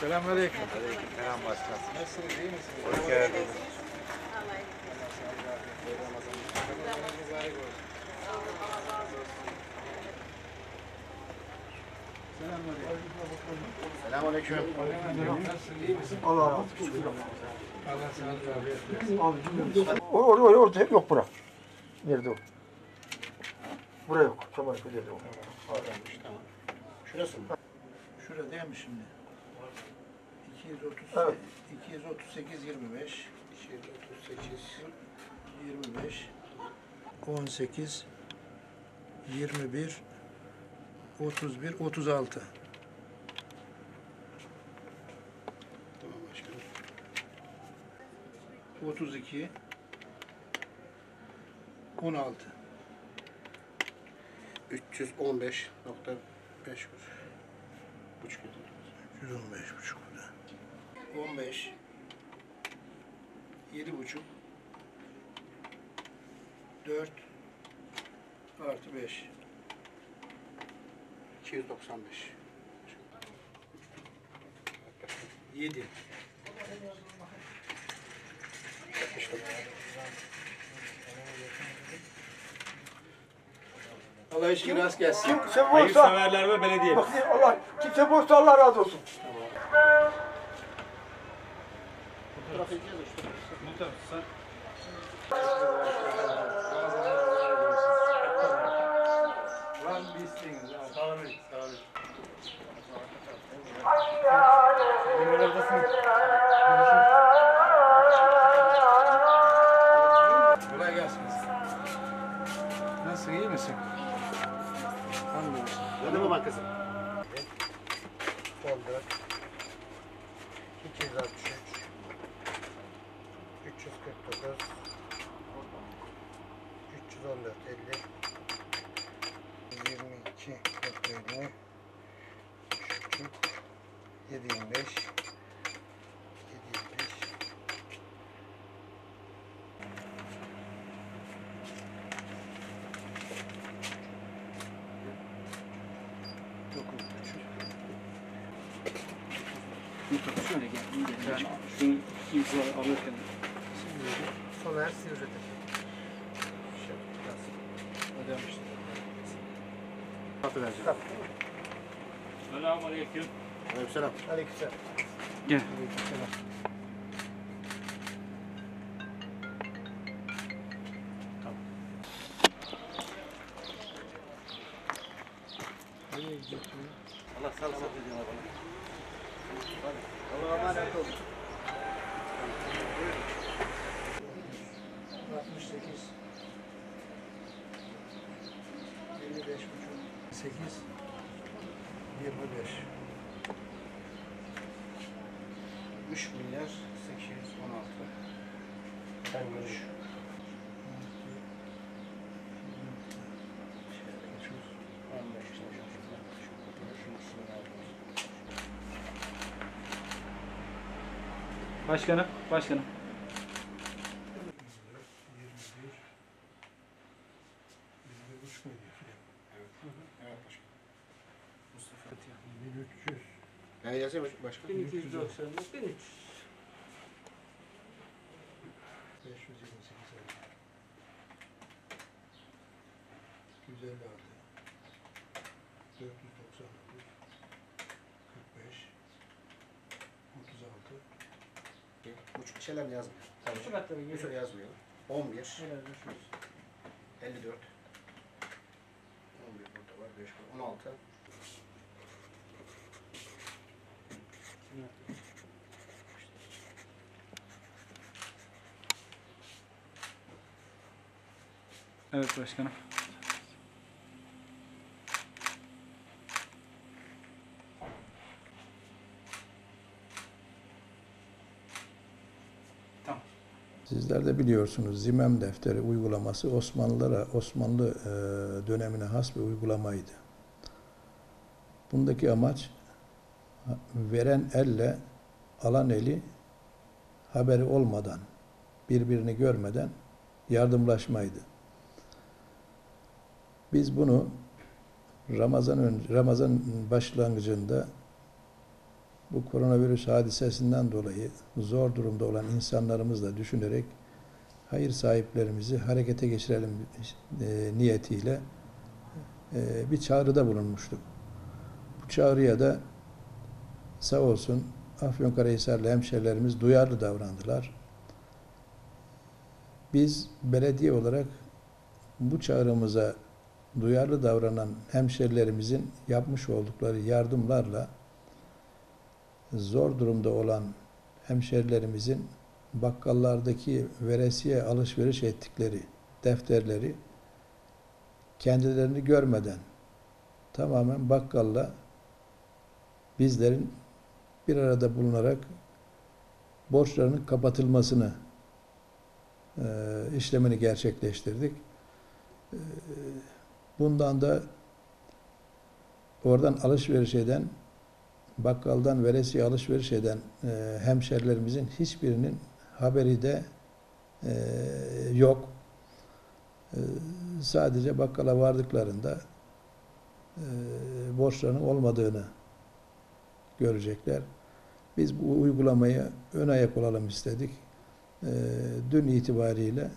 Selamünaleyküm. Selam başkanım. Nasılsınız, iyi misiniz? Hoş geldiniz. Selamünaleyküm. Selamünaleyküm. Nasılsın, iyi misin? Allah Allah. Allah sağlık versin. Orada, orada, orada yok bura. Nerede o? Bura yok. Kemal Köy'de o. Şurası mı? Şurada değil mi şimdi? 230, Evet. 238, 25, 238, 25, 18, 21, 31, 36. Tamam başkanım. 32, 16. 315 nokta 5 buçuk 115 buçuk burada. 15 7 buçuk. 4 artı 5 295. 7 Allah işin rast gelsin. Kimse boşsa, Hayırseverler ve belediye. bak Allah, kimse boşsa Allah razı olsun. Lan. Kolay gelsin. Nasılsın, iyi misin? Öyle mi bak kızım? 14 263 349 314 50 22 50 buçuk 725 725 dokuz buçuk muhtar şöyle gel. iyi gel. Yani şunu imza alırken Soner Sivri'dir. Ödemiştim. Kapı vereceğim. Selamun aleyküm. Aleykümselam. Aleykümselam. Gel. Aleykümselam. Allah satır Cenab-ı Allah'a emanet olun. 68 55 buçuk 8 25 3 milyar 816 ben görüş. Başkanım, başkanım. 1300 Ben yazayım başkan. 1294 1300 528 256 499 45 36 Buçuk şeyler yazmıyor. Şu katları Bir şey yazmıyor. 11, 54. 11 burada var, 5 var, 16. Evet başkanım. Sizler de biliyorsunuz Zimem Defteri uygulaması Osmanlılara, Osmanlı e, dönemine has bir uygulamaydı. Bundaki amaç veren elle alan eli haberi olmadan, birbirini görmeden yardımlaşmaydı. Biz bunu Ramazan ön- Ramazan başlangıcında bu koronavirüs hadisesinden dolayı zor durumda olan insanlarımızı da düşünerek hayır sahiplerimizi harekete geçirelim e, niyetiyle e, bir çağrıda bulunmuştuk. Bu çağrıya da sağ olsun Afyonkarahisarlı hemşerilerimiz duyarlı davrandılar. Biz belediye olarak bu çağrımıza duyarlı davranan hemşerilerimizin yapmış oldukları yardımlarla zor durumda olan hemşerilerimizin bakkallardaki veresiye alışveriş ettikleri defterleri kendilerini görmeden tamamen bakkalla bizlerin bir arada bulunarak borçlarının kapatılmasını e, işlemini gerçekleştirdik. E, bundan da oradan alışveriş eden bakkaldan veresiye alışveriş eden e, hemşerilerimizin hiçbirinin haberi de e, yok. E, sadece bakkala vardıklarında e, borçlarının olmadığını görecekler. Biz bu uygulamaya ön ayak olalım istedik. E, dün itibariyle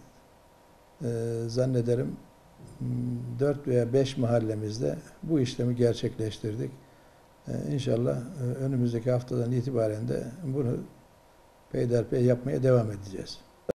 e, zannederim 4 veya 5 mahallemizde bu işlemi gerçekleştirdik. Ee, İnşallah e, önümüzdeki haftadan itibaren de bunu peyderpey yapmaya devam edeceğiz.